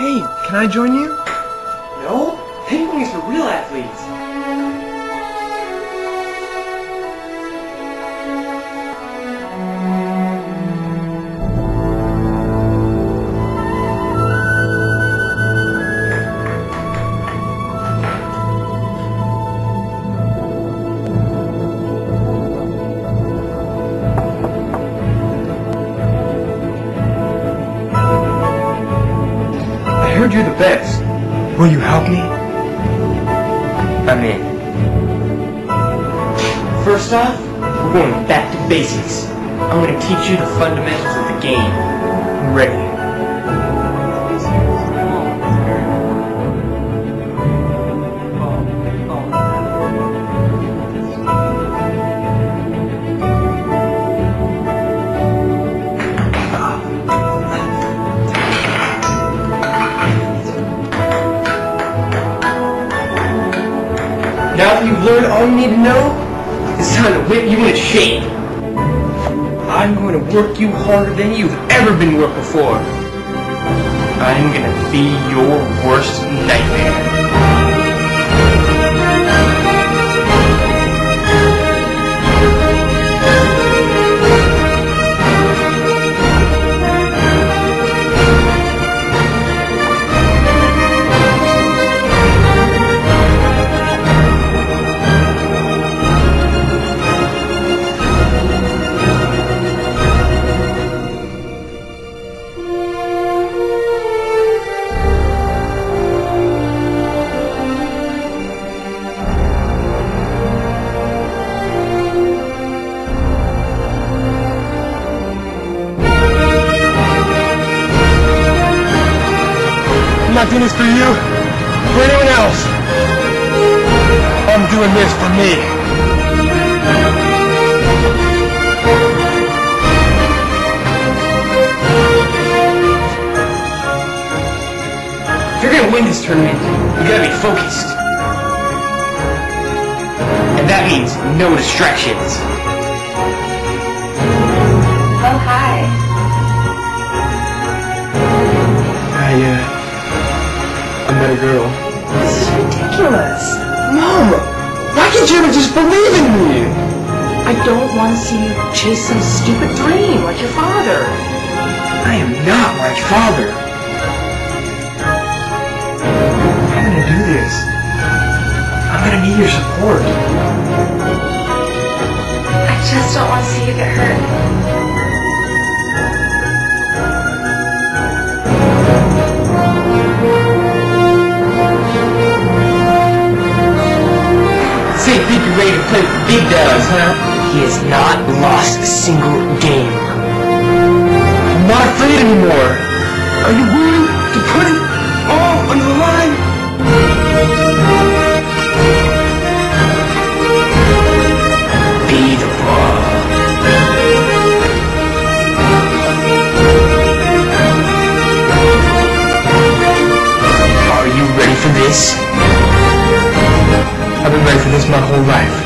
Hey, can I join you? No? Is for real athletes. I heard you're the best. Will you help me? I'm in. First off, we're going back to basics. I'm going to teach you the fundamentals of the game. I'm ready. Now that you've learned all you need to know, it's time to whip you into shape. I'm going to work you harder than you've ever been worked before. I'm going to be your worst nightmare. Not doing this for you, for anyone else. I'm doing this for me. If you're to win this tournament, you got to be focused. And that means no distractions. Girl. This is ridiculous. Mom, why can't you ever just believe in me? I don't want to see you chase some stupid dream like your father. I am not like father. I'm gonna do this. I'm gonna need your support. I just don't want to see you get hurt. Play big dogs, huh? He has not lost a single game. I'm not afraid anymore. Are you willing to put it all on the line? Be the ball. Are you ready for this? I've been ready for this my whole life.